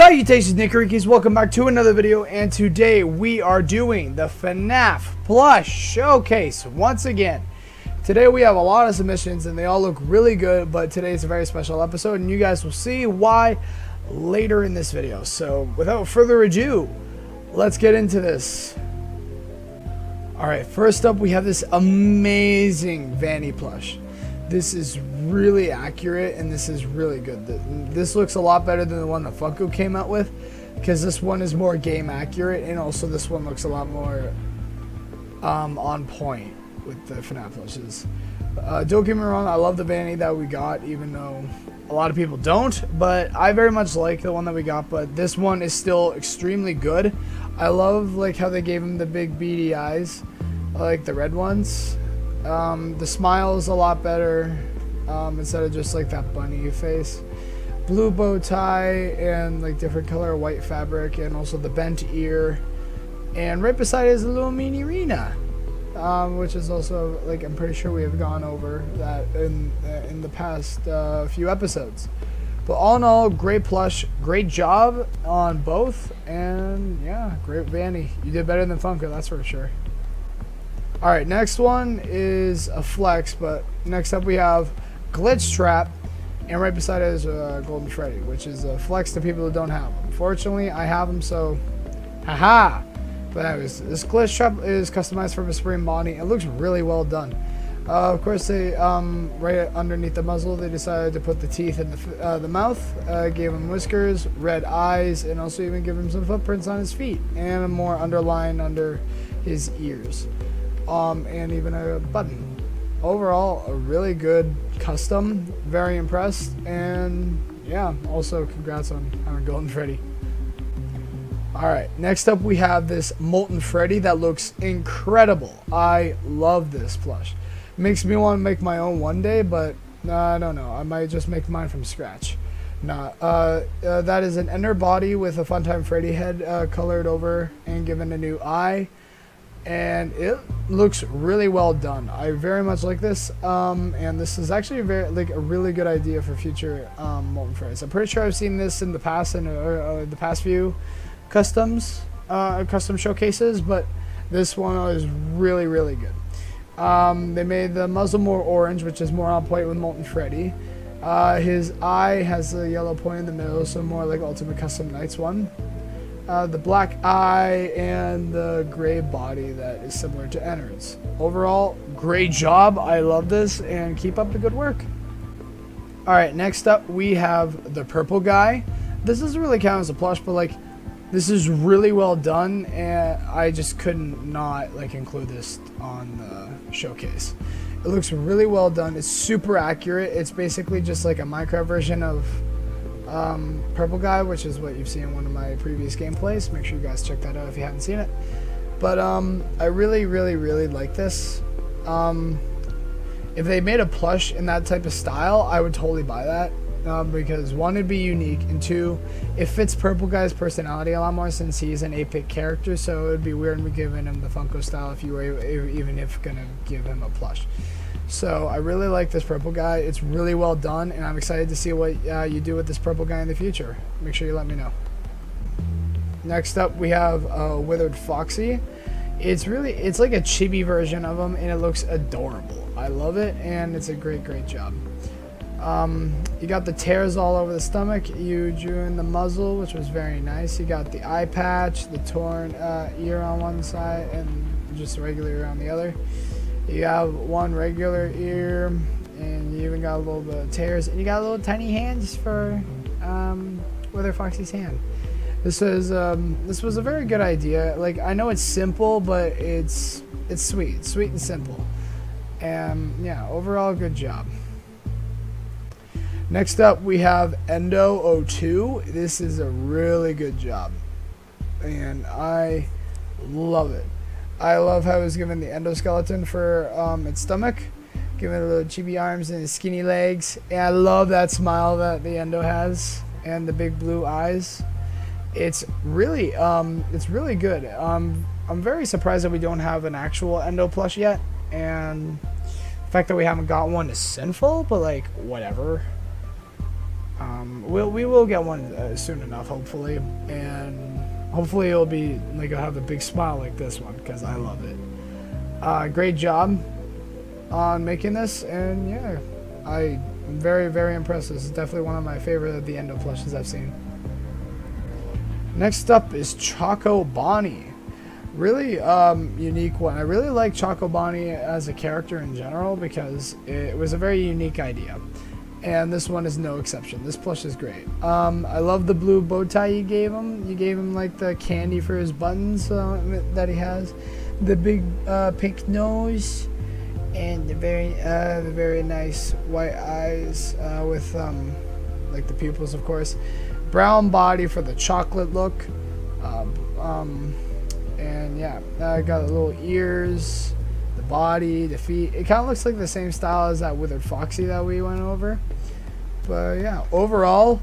Salutations NickiRickies, welcome back to another video and today we are doing the FNAF Plush Showcase once again. Today we have a lot of submissions and they all look really good but today is a very special episode and you guys will see why later in this video. So without further ado, let's get into this. Alright, first up we have this amazing Vanny plush. This is really accurate and this is really good. This looks a lot better than the one that Funko came out with because this one is more game accurate and also this one looks a lot more um, on point with the FNAF plushes. Uh, don't get me wrong, I love the Vanny that we got even though a lot of people don't, but I very much like the one that we got, but this one is still extremely good. I love like how they gave him the big beady eyes, like the red ones. Um, the smile is a lot better um, instead of just like that bunny face. Blue bow tie and like different color white fabric and also the bent ear. And right beside is a little mini Rena. Um, which is also like I'm pretty sure we have gone over that in uh, in the past uh, few episodes. But all in all, great plush, great job on both, and yeah, great Vanny. You did better than Funko, that's for sure. Alright, next one is a flex, but next up we have Glitch Trap, and right beside it is a Golden Freddy, which is a flex to people who don't have them. Fortunately, I have them, so haha! But anyways, this Glitch Trap is customized for a Supreme body. It looks really well done. Uh, of course, they um, right underneath the muzzle, they decided to put the teeth in the, uh, the mouth, uh, gave him whiskers, red eyes, and also even give him some footprints on his feet, and a more underline under his ears um, and even a button. Overall, a really good custom. Very impressed, and yeah, also congrats on having Golden Freddy. Alright, next up we have this Molten Freddy that looks incredible. I love this plush. Makes me want to make my own one day, but uh, I don't know. I might just make mine from scratch. Nah, uh, uh, that is an Ennard body with a Funtime Freddy head uh, colored over and given a new eye and it looks really well done. I very much like this, um, and this is actually a very like a really good idea for future um, molten fries. I'm pretty sure I've seen this in the past in uh, uh, the past few customs uh, custom showcases, but this one is really really good. Um, they made the muzzle more orange, which is more on point with Molten Freddy. Uh, his eye has a yellow point in the middle, so more like Ultimate Custom Nights one uh, the black eye, and the gray body that is similar to Ennard's. Overall, great job. I love this, and keep up the good work. Alright, next up we have the purple guy. This doesn't really count as a plush, but like, this is really well done, and I just couldn't not like include this on the showcase. It looks really well done. It's super accurate. It's basically just like a Minecraft version of um, Purple Guy, which is what you've seen in one of my previous gameplays. Make sure you guys check that out if you haven't seen it. But um, I really, really, really like this. Um, if they made a plush in that type of style, I would totally buy that. Um, because one, it'd be unique, and two, it fits Purple Guy's personality a lot more since he's an 8-bit character, so it'd be weird be giving him the Funko style if you were even if gonna give him a plush. So I really like this purple guy. It's really well done, and I'm excited to see what uh, you do with this purple guy in the future. Make sure you let me know. Next up, we have uh, Withered Foxy. It's really, it's like a chibi version of him, and it looks adorable. I love it, and it's a great, great job. Um, you got the tears all over the stomach. You drew in the muzzle, which was very nice. You got the eye patch, the torn uh, ear on one side, and just regular ear on the other. You have one regular ear, and you even got a little bit of tears, and you got a little tiny hands for um, Wither Foxy's hand. This was um, this was a very good idea. Like I know it's simple, but it's it's sweet, sweet and simple. And yeah, overall good job. Next up, we have Endo 02. This is a really good job, and I love it. I love how it was given the endoskeleton for um, its stomach, given the little chibi arms and skinny legs. And I love that smile that the endo has and the big blue eyes. It's really, um, it's really good. Um, I'm very surprised that we don't have an actual endo plush yet, and the fact that we haven't got one is sinful. But like, whatever. Um, we'll, we will get one uh, soon enough, hopefully. And hopefully it'll be, like, I'll have a big smile like this one, because I love it. Uh, great job on making this, and yeah, I'm very, very impressed. This is definitely one of my favorite of the Endo plushes I've seen. Next up is Choco Bonnie. Really um, unique one. I really like Choco Bonnie as a character in general because it was a very unique idea. And this one is no exception. This plush is great. Um, I love the blue bow tie you gave him. You gave him like the candy for his buttons uh, that he has. The big uh, pink nose and the very uh, the very nice white eyes uh, with um, like the pupils of course brown body for the chocolate look. Um, um, and yeah, I got little ears, body, the feet. It kind of looks like the same style as that Withered Foxy that we went over. But yeah, overall,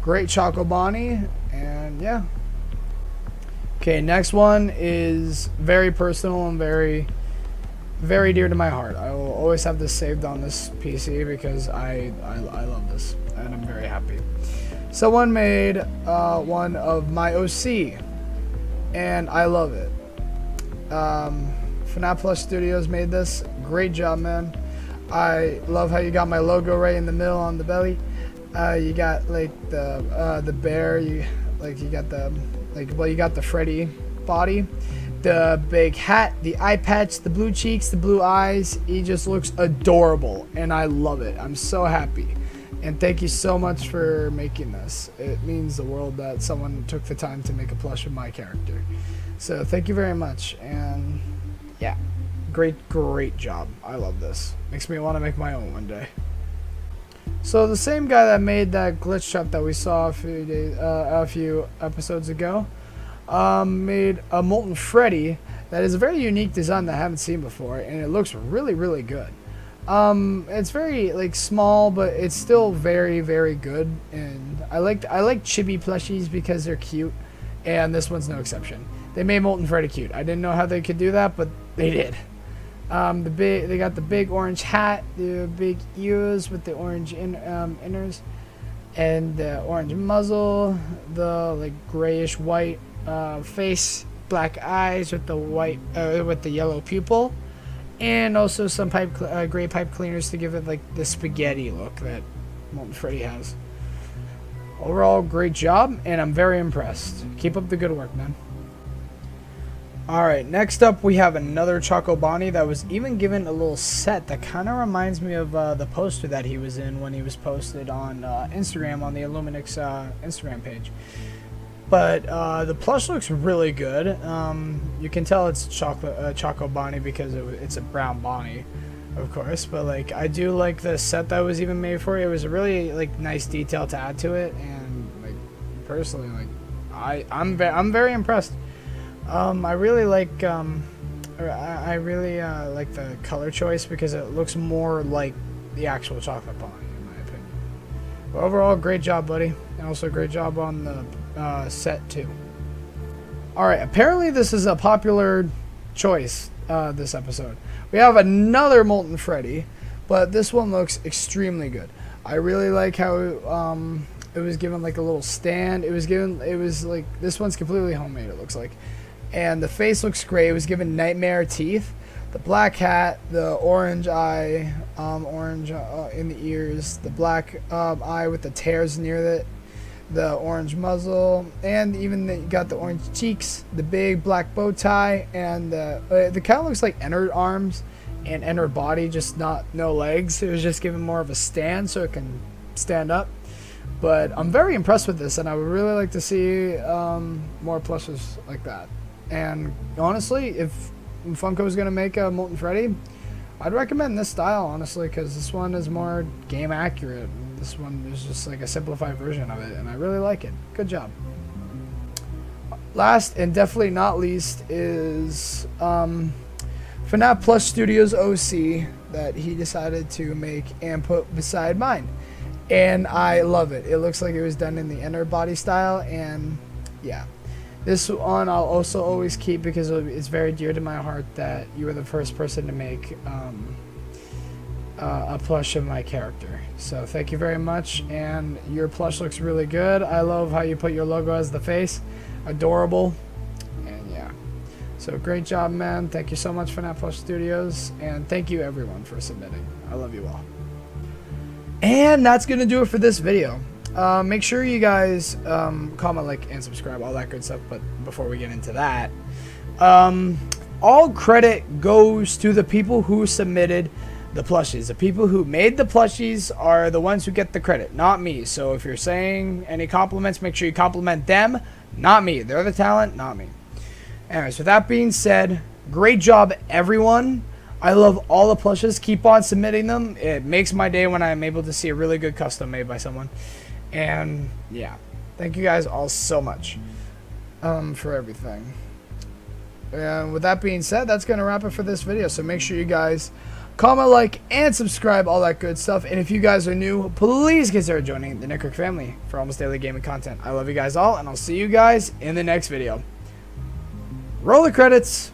great Choco Bonnie. And yeah. Okay, next one is very personal and very, very dear to my heart. I will always have this saved on this PC because I, I, I love this and I'm very happy. Someone made uh, one of my OC, and I love it. Um, FNAF Plush Studios made this. Great job, man. I love how you got my logo right in the middle on the belly. Uh, you got like the uh, the bear. You like you got the like well you got the Freddy body, the big hat, the eye patch, the blue cheeks, the blue eyes. He just looks adorable, and I love it. I'm so happy. And thank you so much for making this. It means the world that someone took the time to make a plush of my character. So thank you very much. And yeah, great, great job. I love this. Makes me want to make my own one day. So the same guy that made that glitch trap that we saw a few days, uh, a few episodes ago, um, made a Molten Freddy that is a very unique design that I haven't seen before, and it looks really, really good. Um, it's very like small, but it's still very very good. And I like I like chibi plushies because they're cute, and this one's no exception. They made Molten Freddy cute. I didn't know how they could do that, but they did. Um, the big they got the big orange hat, the big ears with the orange in, um, inners, and the orange muzzle, the like grayish white uh, face, black eyes with the white uh, with the yellow pupil and also some pipe uh, gray pipe cleaners to give it like the spaghetti look that Molten Freddy has. Overall, great job, and I'm very impressed. Keep up the good work, man. Alright, next up we have another Choco Bonnie that was even given a little set that kind of reminds me of uh, the poster that he was in when he was posted on uh, Instagram on the Illumix uh, Instagram page. But uh, the plush looks really good. Um, you can tell it's chocolate uh, Choco Bonnie because it, it's a brown Bonnie, of course. But like, I do like the set that was even made for it. It was a really like nice detail to add to it, and like personally, like I I'm ve I'm very impressed. Um, I really like um, I, really uh, like the color choice because it looks more like the actual chocolate Bonnie, in my opinion. But overall, great job, buddy. And also, great job on the uh, set too. Alright, apparently this is a popular choice uh, this episode. We have another Molten Freddy, but this one looks extremely good. I really like how um, it was given like a little stand. It was given, it was like, this one's completely homemade it looks like. And the face looks great. It was given nightmare teeth. The black hat, the orange eye, um, orange uh, in the ears, the black um, eye with the tears near it, the orange muzzle, and even the, got the orange cheeks, the big black bow tie, and the, uh, the kind of looks like Ennard arms and Ennard body, just not no legs. It was just given more of a stand so it can stand up. But I'm very impressed with this, and I would really like to see um, more plushes like that. And honestly, if Funko is going to make a Molten Freddy, I'd recommend this style, honestly, because this one is more game accurate. This one is just like a simplified version of it, and I really like it. Good job. Last and definitely not least is um, FNAF Plush Studios OC that he decided to make and put beside mine. And I love it. It looks like it was done in the Ennard body style, and yeah. This one I'll also always keep because it's very dear to my heart that you were the first person to make um, uh, a plush of my character. So thank you very much, and your plush looks really good. I love how you put your logo as the face. Adorable. And yeah. So great job, man. Thank you so much for Nat Studios, and thank you everyone for submitting. I love you all. And that's going to do it for this video. Uh, make sure you guys um, comment, like, and subscribe, all that good stuff. But before we get into that, um, all credit goes to the people who submitted the plushies. The people who made the plushies are the ones who get the credit, not me. So if you're saying any compliments, make sure you compliment them, not me. They're the talent, not me. Anyways, with that being said, great job, everyone. I love all the plushes. Keep on submitting them. It makes my day when I'm able to see a really good custom made by someone. And yeah, thank you guys all so much um, for everything. And with that being said, that's going to wrap it for this video. So make sure you guys comment, like, and subscribe, all that good stuff. And if you guys are new, please consider joining the Nickrick family for almost daily gaming content. I love you guys all, and I'll see you guys in the next video. Roll the credits.